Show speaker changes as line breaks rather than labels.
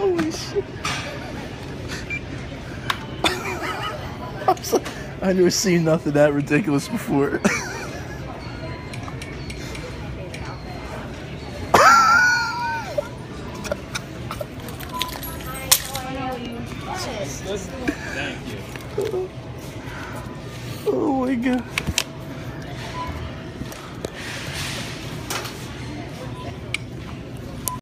Holy shit. I'm so, I never seen nothing that ridiculous before.
Thank you.
oh my god.